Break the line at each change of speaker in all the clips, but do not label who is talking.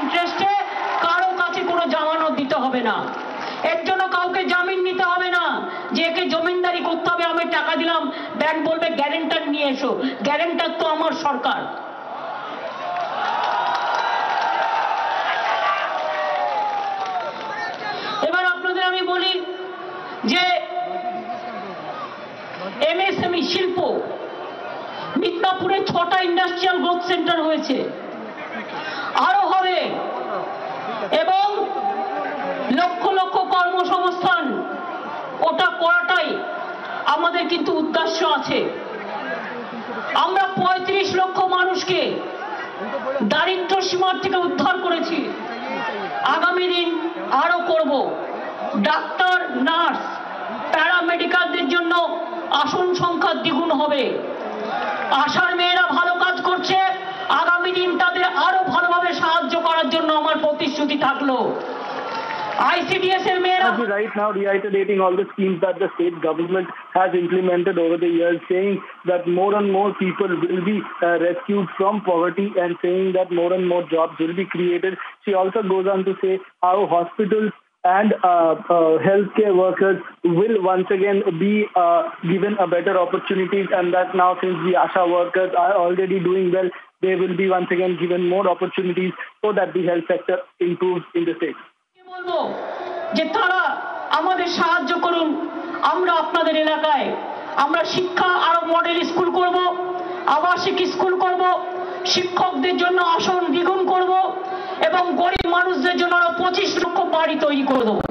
ইন্টারেস্টে কারও কাছে কোনো জামানত দিতে হবে না। এর জন্য কাউকে জামিন নিতে হবে না। যে একে জমিনদারি করতে হবে, আমি টাকা দিলাম, ব্যাংক বলবে, গ্যারেন্টার নিয়ে এসো। গ্যারেন্টার তো আমার সরকার। এবার আপনাদের আমি বলি যে এমএসএমই শিল্প, মিদনাপুরে ছটা ইন্ডাস্ট্রিয়াল গ্রোথ সেন্টার হয়েছে। আরও হবে এবং লক্ষ লক্ষ কর্মসংস্থান করাটাই আমাদের কিন্তু উদ্দেশ্য আছে। আমরা পঁয়ত্রিশ লক্ষ মানুষকে দারিদ্র সীমার থেকে উদ্ধার করেছি। আগামী দিন আরও করব। ডাক্তার, নার্স প্যারামেডিক্যালদের জন্য আসন সংখ্যা দ্বিগুণ হবে। আশার মেয়েরা ভালো কাজ করছে। আগামী দিন তাদের আরও ভালোভাবে সাহায্য করার জন্য আমার প্রতিশ্রুতি থাকল।
ICDSL Mera. Right now reiterating all the schemes that the state government has implemented over the years, saying that more and more people will be uh, rescued from poverty and saying that more and more jobs will be created. She also goes on to say how hospitals and uh, uh, healthcare workers will once again be uh, given a better opportunities and that now since the ASHA workers are already doing well, they will be once again given more opportunities so that the health sector improves in the state.
বলব যে তারা আমাদের সাহায্য করুন আমরা আপনাদের এলাকায় আমরা শিক্ষা আরও মডেল স্কুল করব আবাসিক স্কুল করব শিক্ষকদের জন্য আসন দ্বিগুণ করব এবং গরিব মানুষদের জন্য আরও পঁচিশ লক্ষ বাড়ি তৈরি করে দেবো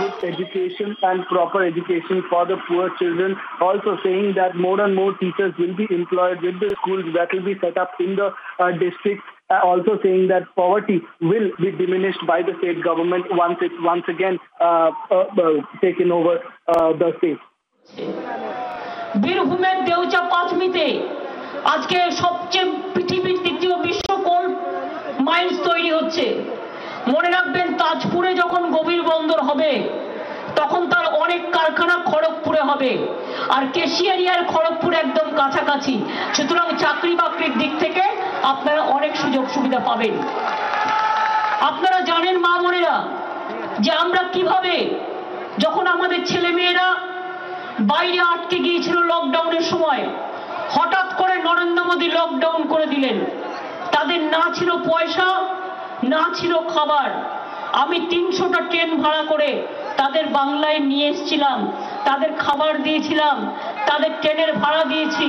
good education and proper education for the poor children. Also saying that more and more teachers will be employed with the schools that will be set up in the uh, districts. Uh, also saying that poverty will be diminished by the state government once it's once again uh, uh, uh, taken over uh, the state.
বীরভূমের দেউচা পাঁচমিতে আজকে সবচেয়ে পৃথিবীর mines তৈরি হচ্ছে মনে রাখবেন তাজপুরে যখন গভীর বন্দর হবে তখন তার অনেক কারখানা খড়গপুরে হবে আর কেশিয়ারিয়ার খড়গপুর একদম কাছাকাছি সুতরাং চাকরি বাকরির দিক থেকে আপনারা অনেক সুযোগ সুবিধা পাবেন। আপনারা জানেন মা বোনেরা যে আমরা কীভাবে যখন আমাদের ছেলে মেয়েরা বাইরে আটকে গিয়েছিল লকডাউনের সময়, হঠাৎ করে নরেন্দ্র মোদী লকডাউন করে দিলেন। তাদের না ছিল পয়সা, না ছিল খাবার। আমি তিনশোটা ট্রেন ভাড়া করে তাদের বাংলায় নিয়ে এসেছিলাম। তাদের খাবার দিয়েছিলাম, তাদের ট্রেনের ভাড়া দিয়েছি,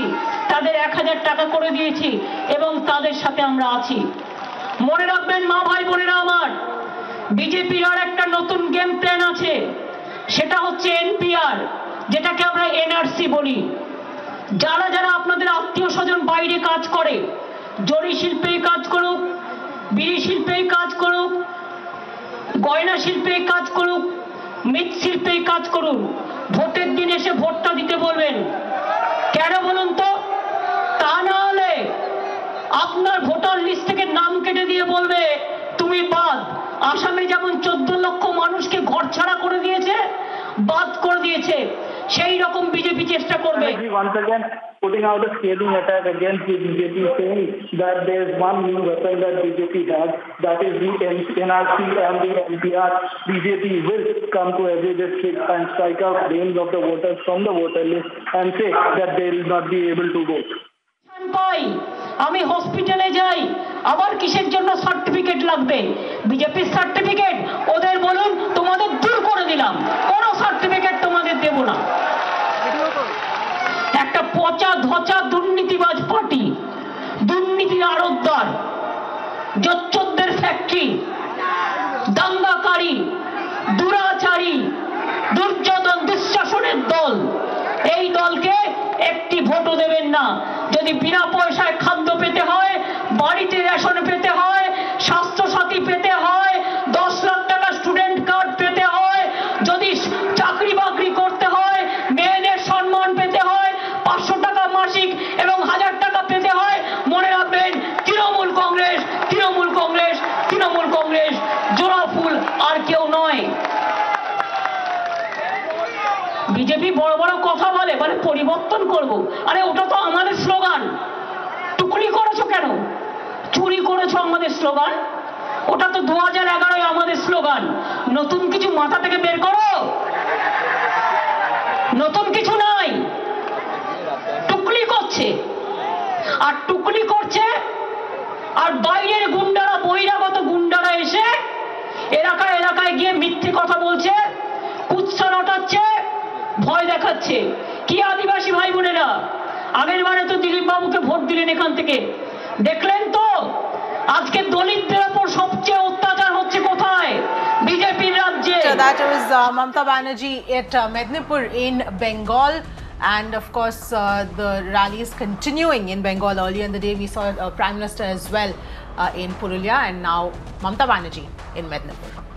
তাদের এক হাজার টাকা করে দিয়েছি এবং তাদের সাথে আমরা আছি। মনে রাখবেন মা ভাই বোনেরা আমার, বিজেপির আর একটা নতুন গেম প্ল্যান আছে, সেটা হচ্ছে এনপিআর, যেটাকে আমরা এনআরসি বলি। যারা যারা আপনাদের আত্মীয় স্বজন বাইরে কাজ করে, জরি শিল্পে কাজ করুক, বিড়ি শিল্পে কাজ করুক, গয়না শিল্পে কাজ করুক মৃৎশিল্পে কাজ করুন ভোটের দিন এসে ভোটটা দিতে বলবেন। কেন বলুন তো? তা না হলে আপনার ভোটার লিস্ট থেকে নাম কেটে দিয়ে বলবে, তুমি বাদ। আসামে যেমন চোদ্দ লক্ষ মানুষকে ঘর ছাড়া করে দিয়েছে, বাদ করে দিয়েছে, সেই রকম
BJP once again putting out a scathing attack against the BJP, saying that there is one new weapon that BJP has, that is the NRC and the NPR. BJP will come to every district and strike out names of the voters from the voter list and say that they will not be able to vote.
পাই আমি হসপিটালে যাই আবার কিসের জন্য certificate লাগবে বিজেপির certificate ওদের বলুন তোমাদের দূর করে দিলাম কোনো সার্টিফিকেট তোমাদের দেব না একটা পচা ধচা দুর্নীতিবাজ পার্টি, দুর্নীতির আড়তদার জচ্চদের ফ্যাক্টরি, দাঙ্গাকারী, দুরাচারী, দুর্যোধন দুঃশাসনের দল। এই দলকে একটি ভোটও দেবেন না। যদি বিনা পয়সায় খাদ্য পেতে হয়, বাড়িতে রেশন পেতে বিজেপি বড় বড় কথা বলে মানে পরিবর্তন করব। আরে ওটা তো আমাদের স্লোগান। টুকলি করেছ কেন? চুরি করেছ আমাদের স্লোগান? ওটা তো দু হাজার এগারোয় আমাদের স্লোগান। নতুন কিছু মাথা থেকে বের করো। নতুন কিছু নাই। টুকলি করছে। আর টুকলি করছে, আর বাইরের গুন্ডারা, বহিরাগত গুন্ডারা এসে এলাকায় এলাকায় গিয়ে মিথ্যে কথা বলছে, কুৎসা রটাচ্ছে ভয় দেখাচ্ছে কি আদিবাসী ভাই বোনেরা আগের বারে তো দিলীপ বাবুকে ভোট দিলেন এখান থেকে দেখলেন তো আজকে দলিতদের ওপর সবচেয়ে অত্যাচার হচ্ছে কোথায় বিজেপির রাজ্যে
uh, Mamta Banerjee at uh, Mednipur in Bengal. And of course, uh, the rally is continuing in Bengal. Earlier in the day, we saw uh, Prime Minister as well uh, in Purulia, and now Mamta Banerjee in Mednipur.